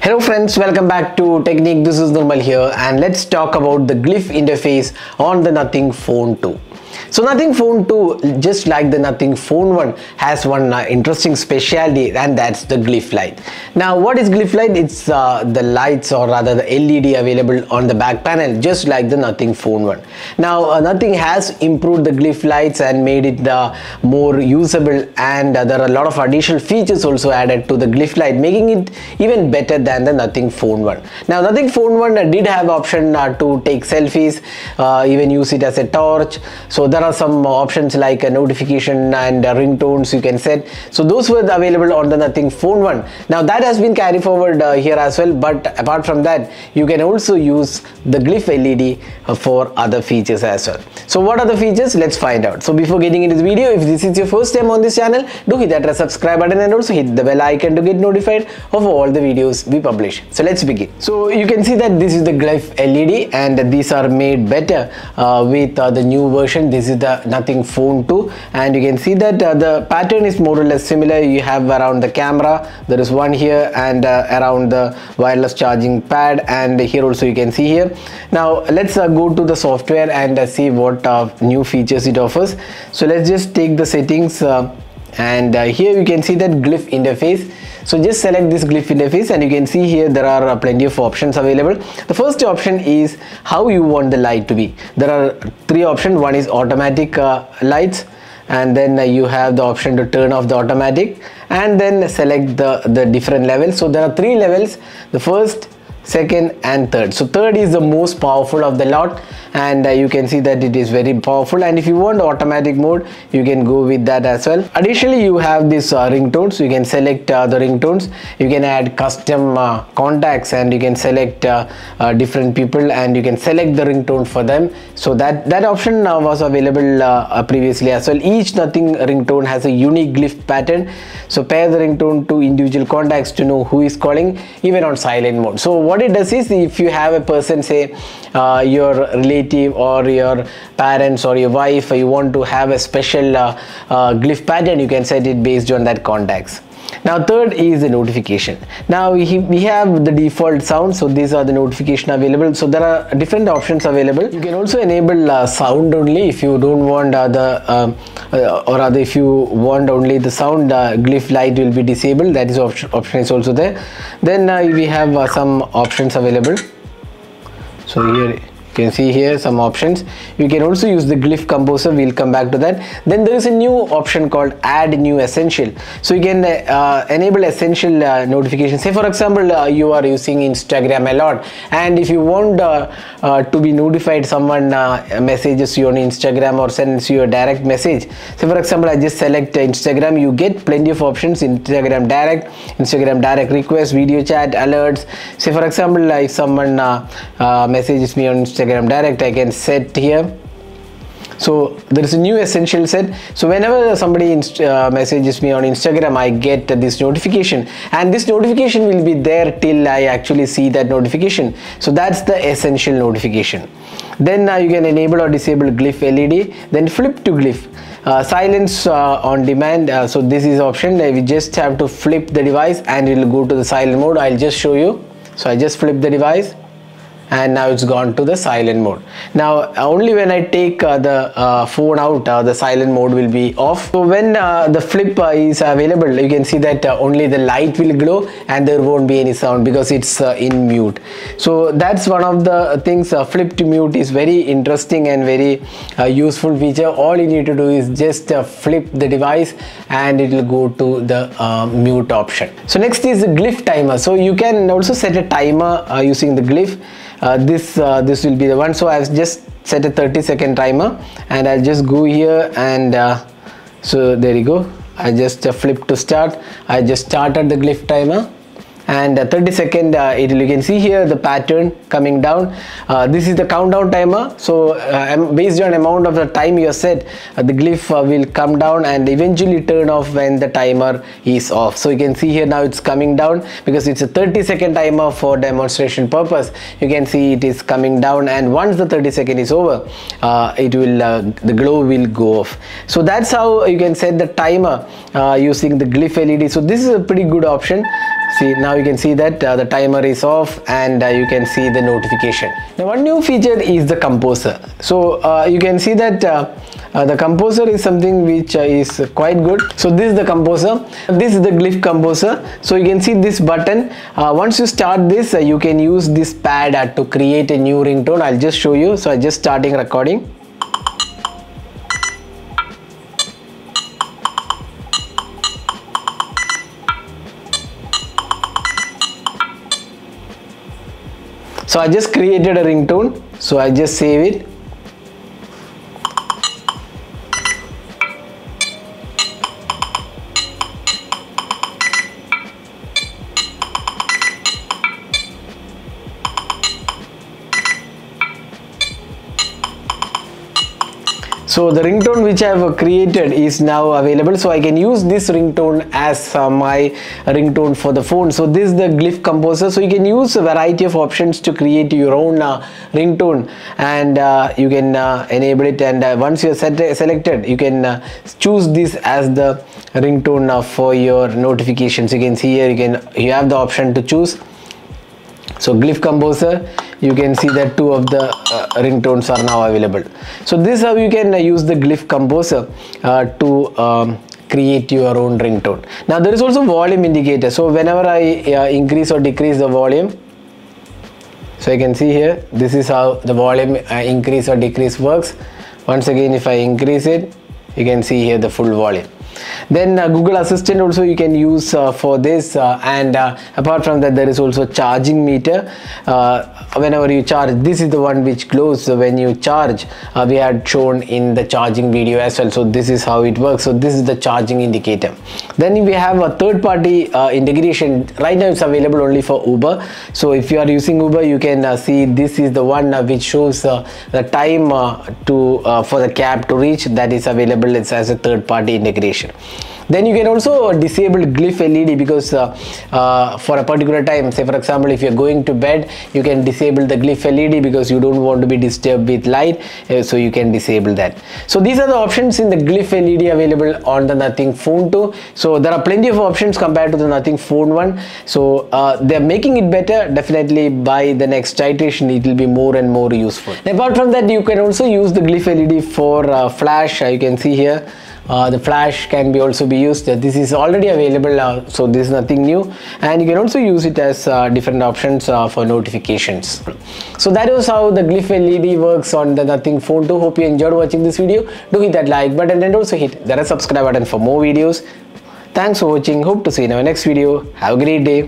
Hello friends, welcome back to Techniqued. This is Nirmal here and let's talk about the glyph interface on the Nothing Phone 2. So Nothing Phone 2, just like the Nothing Phone 1, has one uh, interesting specialty and that's the glyph light. Now what is glyph light? It's uh, the lights or rather the LED available on the back panel just like the Nothing Phone 1. Now uh, Nothing has improved the glyph lights and made it uh, more usable and uh, there are a lot of additional features also added to the glyph light making it even better than the Nothing Phone 1. Now Nothing Phone 1 uh, did have option to take selfies, even use it as a torch. So there are some options like a notification and ringtones you can set. So those were available on the nothing phone one. Now that has been carried forward uh, here as well. But apart from that you can also use the glyph led uh, for other features as well. So what are the features? Let's find out. So before getting into the video if this is your first time on this channel do hit that subscribe button and also hit the bell icon to get notified of all the videos we publish. So let's begin. So you can see that this is the glyph led and these are made better uh, with uh, the new version this is the nothing phone 2 and you can see that uh, the pattern is more or less similar. You have around the camera there is one here and uh, around the wireless charging pad and here also you can see here. Now let's uh, go to the software and uh, see what uh, new features it offers. So let's just take the settings and here you can see that glyph interface. So just select this glyph interface and you can see here there are uh, plenty of options available. The first option is how you want the light to be. There are three options. One is automatic uh, lights and then uh, you have the option to turn off the automatic and then select the the different levels. So there are three levels. The first second and third. So third is the most powerful of the lot and uh, you can see that it is very powerful. And if you want automatic mode you can go with that as well. Additionally you have this uh, ringtones. You can select uh, the ringtones. You can add custom uh, contacts and you can select uh, uh, different people and you can select the ringtone for them. So that that option was available previously as well. Each nothing ringtone has a unique glyph pattern. So pair the ringtone to individual contacts to know who is calling even on silent mode. So what it does is if you have a person say uh, your relative or your parents or your wife you want to have a special uh, uh, glyph pattern you can set it based on that contacts now third is the notification. Now we, we have the default sound so these are the notification available. So there are different options available. You can also enable uh, sound only if you don't want uh, the um, uh, or rather if you want only the sound uh, glyph light will be disabled. That is option, option is also there. Then uh, we have uh, some options available. So here can see here some options. You can also use the glyph composer we'll come back to that. Then there is a new option called add new essential. So you can uh, enable essential uh, notification say for example uh, you are using instagram a lot and if you want uh, uh, to be notified someone uh, messages you on instagram or sends you a direct message. Say for example i just select instagram you get plenty of options. Instagram direct instagram direct request video chat alerts. Say for example if someone messages me on instagram instagram direct i can set here. So there is a new essential set. So whenever somebody uh, messages me on instagram i get this notification. And this notification will be there till i actually see that notification. So that's the essential notification. Then uh, you can enable or disable glyph led then flip to glyph. Uh, silence uh, on demand. Uh, so this is option. We just have to flip the device and it will go to the silent mode. I'll just show you. So i just flip the device and now it's gone to the silent mode. Now only when I take uh, the uh, phone out uh, the silent mode will be off. So when uh, the flip uh, is available you can see that only the light will glow and there won't be any sound because it's in mute. So that's one of the things flip to mute is very interesting and very useful feature. All you need to do is just flip the device and it will go to the mute option. So next is the glyph timer. So you can also set a timer using the glyph this uh, this will be the one. So I've just set a 30 second timer and I'll just go here and uh, so there you go. I just flip to start. I just started the glyph timer and uh, 30 second uh, it you can see here the pattern coming down. Uh, this is the countdown timer. So based on amount of the time you set the glyph will come down and eventually turn off when the timer is off. So you can see here now it's coming down because it's a 30 second timer for demonstration purpose. You can see it is coming down and once the 30 second is over uh, it will uh, the glow will go off. So that's how you can set the timer uh, using the glyph led so this is a pretty good option see now you can see that uh, the timer is off and uh, you can see the notification. Now one new feature is the composer. So uh, you can see that uh, uh, the composer is something which uh, is quite good. So this is the composer. This is the glyph composer. So you can see this button. Once you start this you can use this pad to create a new ringtone. I'll just show you. So i'm just starting recording so I just created a ringtone. So I just save it so the ringtone which I have created is now available so I can use this ringtone as uh, my ringtone for the phone. So this is the glyph composer. So you can use a variety of options to create your own uh, ringtone. And uh, you can uh, enable it. And uh, once you're selected you can uh, choose this as the ringtone for your notifications. You can see here you can you have the option to choose. So glyph composer you can see that two of the uh, ringtones are now available. So this is how you can uh, use the glyph composer uh, to um, create your own ringtone. Now there is also volume indicator. So whenever i uh, increase or decrease the volume so you can see here this is how the volume uh, increase or decrease works. Once again if i increase it you can see here the full volume then uh, google assistant also you can use uh, for this uh, and uh, apart from that there is also charging meter. Uh, whenever you charge this is the one which glows when you charge. Uh, we had shown in the charging video as well. So this is how it works. So this is the charging indicator. Then we have a third party integration. Right now it's available only for uber. So if you are using uber you can see this is the one which shows the time to for the cab to reach that is available. It's as a third party integration then you can also disable glyph led because uh, uh, for a particular time say for example if you're going to bed you can disable the glyph led because you don't want to be disturbed with light uh, so you can disable that. So these are the options in the glyph led available on the nothing phone 2 so there are plenty of options compared to the nothing phone 1 so uh, they're making it better. Definitely by the next iteration it will be more and more useful. Apart from that you can also use the glyph led for uh, flash. Uh, you can see here uh, the flash can be also be used. This is already available uh, so this is nothing new. And you can also use it as uh, different options uh, for notifications. So that was how the glyph led works on the nothing phone. 2 hope you enjoyed watching this video. Do hit that like button and also hit that subscribe button for more videos. Thanks for watching. Hope to see you in our next video. Have a great day